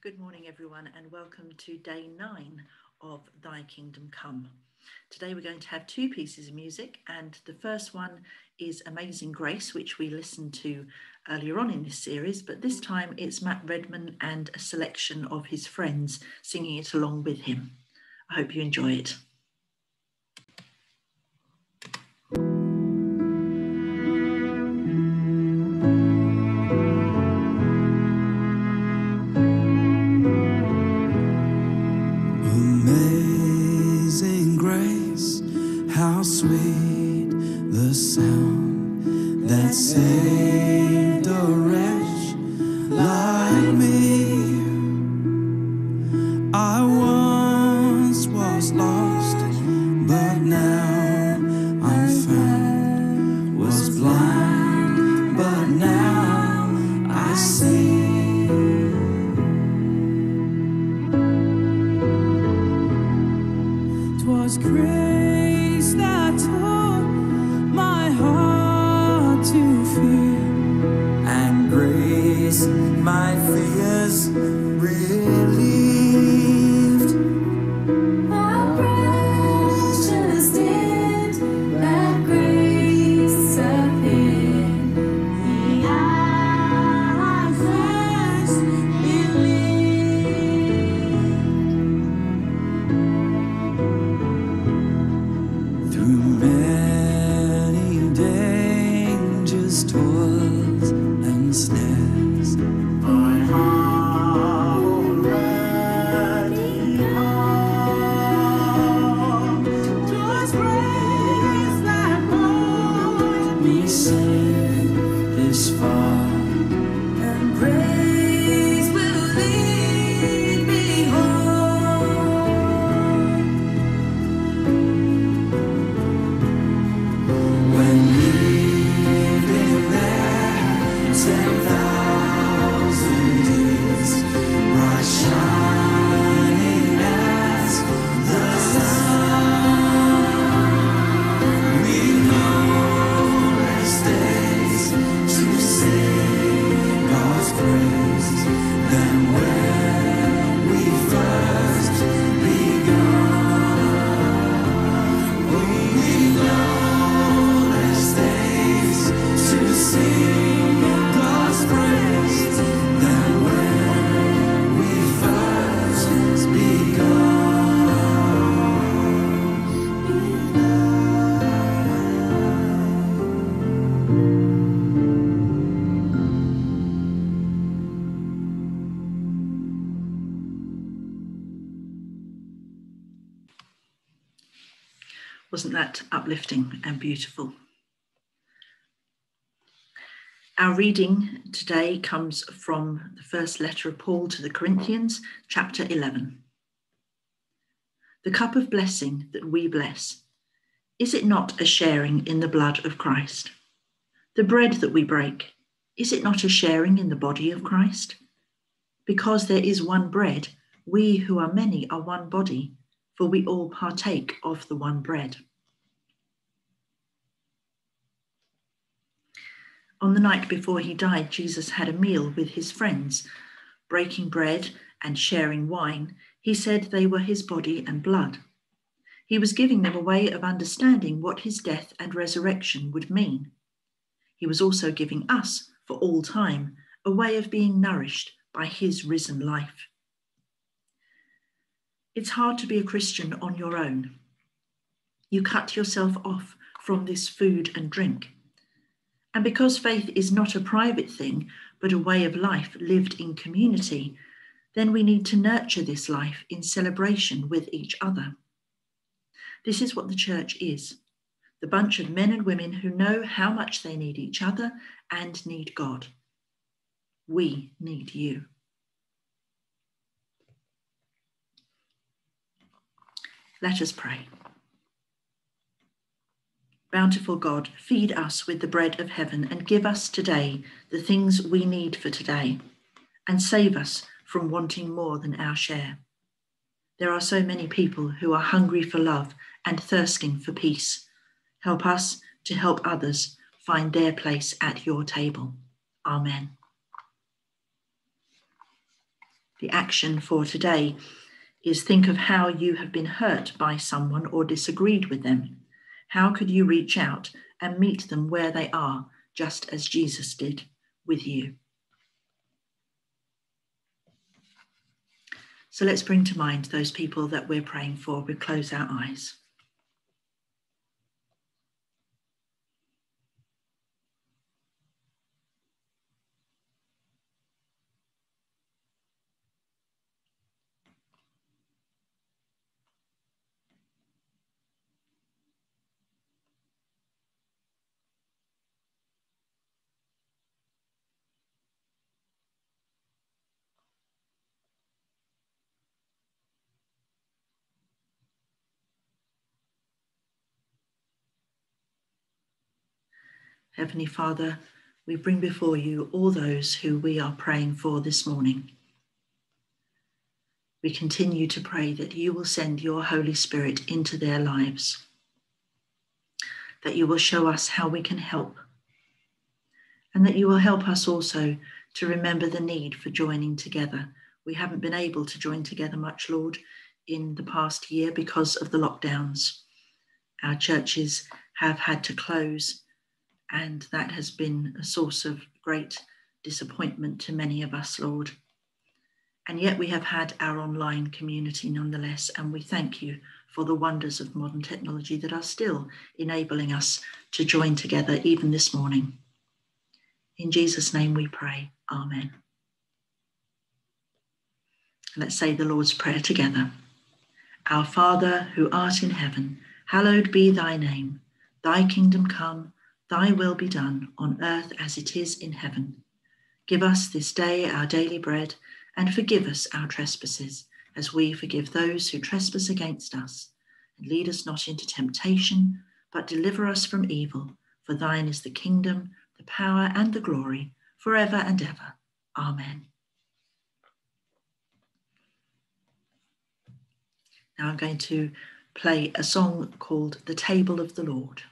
Good morning, everyone, and welcome to day nine of Thy Kingdom Come. Today, we're going to have two pieces of music, and the first one is Amazing Grace, which we listened to earlier on in this series, but this time it's Matt Redman and a selection of his friends singing it along with him. I hope you enjoy it. Wasn't that uplifting and beautiful? Our reading today comes from the first letter of Paul to the Corinthians, chapter 11. The cup of blessing that we bless, is it not a sharing in the blood of Christ? The bread that we break, is it not a sharing in the body of Christ? Because there is one bread, we who are many are one body, for we all partake of the one bread. On the night before he died, Jesus had a meal with his friends. Breaking bread and sharing wine, he said they were his body and blood. He was giving them a way of understanding what his death and resurrection would mean. He was also giving us, for all time, a way of being nourished by his risen life. It's hard to be a Christian on your own. You cut yourself off from this food and drink. And because faith is not a private thing, but a way of life lived in community, then we need to nurture this life in celebration with each other. This is what the church is the bunch of men and women who know how much they need each other and need God. We need you. Let us pray. Bountiful God, feed us with the bread of heaven and give us today the things we need for today and save us from wanting more than our share. There are so many people who are hungry for love and thirsting for peace. Help us to help others find their place at your table. Amen. The action for today is think of how you have been hurt by someone or disagreed with them. How could you reach out and meet them where they are, just as Jesus did with you? So let's bring to mind those people that we're praying for. We close our eyes. Heavenly Father, we bring before you all those who we are praying for this morning. We continue to pray that you will send your Holy Spirit into their lives, that you will show us how we can help, and that you will help us also to remember the need for joining together. We haven't been able to join together much, Lord, in the past year because of the lockdowns. Our churches have had to close and that has been a source of great disappointment to many of us, Lord. And yet we have had our online community nonetheless, and we thank you for the wonders of modern technology that are still enabling us to join together even this morning. In Jesus' name we pray. Amen. Let's say the Lord's Prayer together. Our Father, who art in heaven, hallowed be thy name. Thy kingdom come Thy will be done on earth as it is in heaven. Give us this day our daily bread, and forgive us our trespasses, as we forgive those who trespass against us. And lead us not into temptation, but deliver us from evil. For thine is the kingdom, the power, and the glory, forever and ever. Amen. Now I'm going to play a song called The Table of the Lord.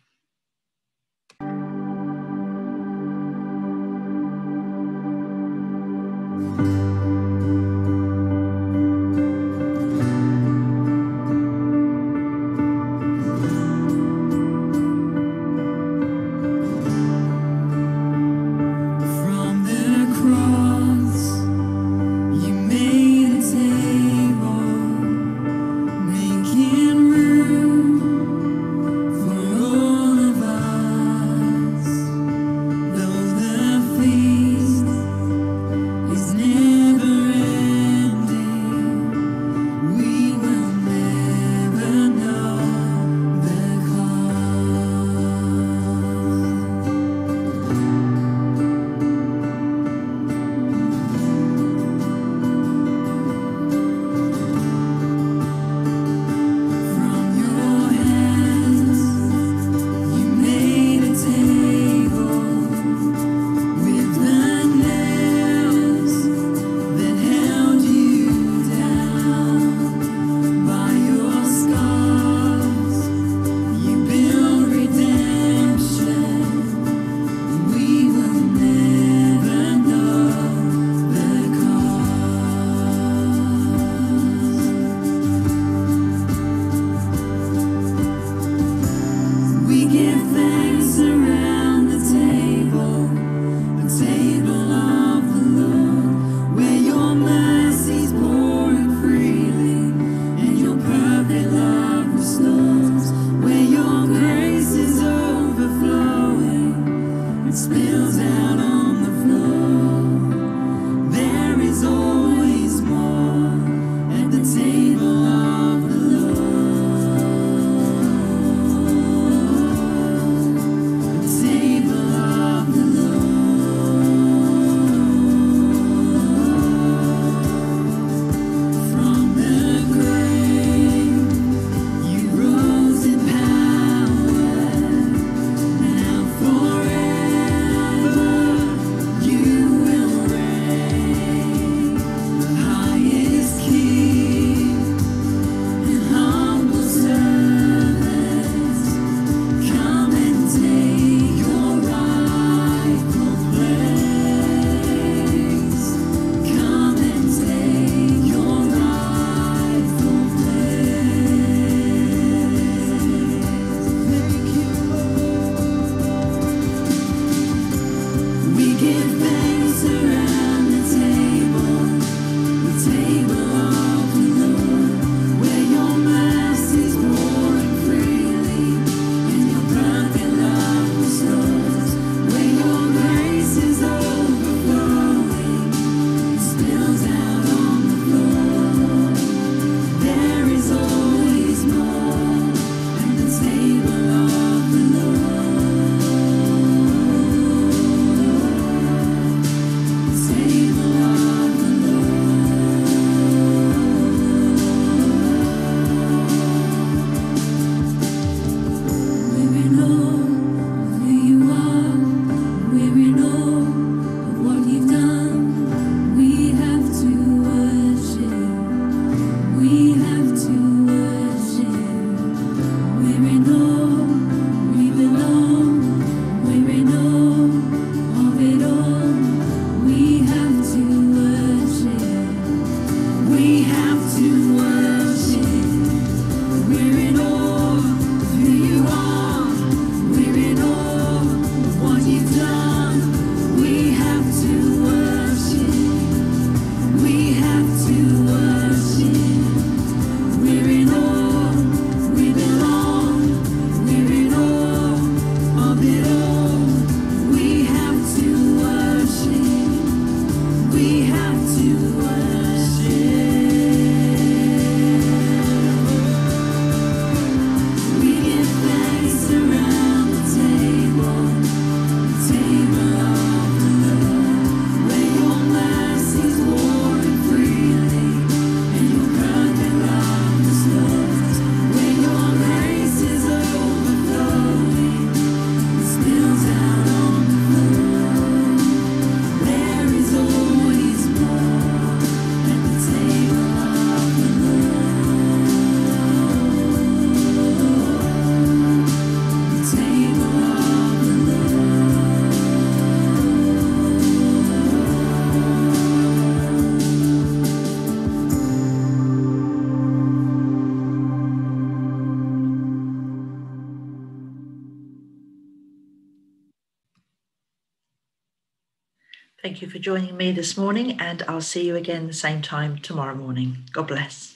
Thank you for joining me this morning, and I'll see you again the same time tomorrow morning. God bless.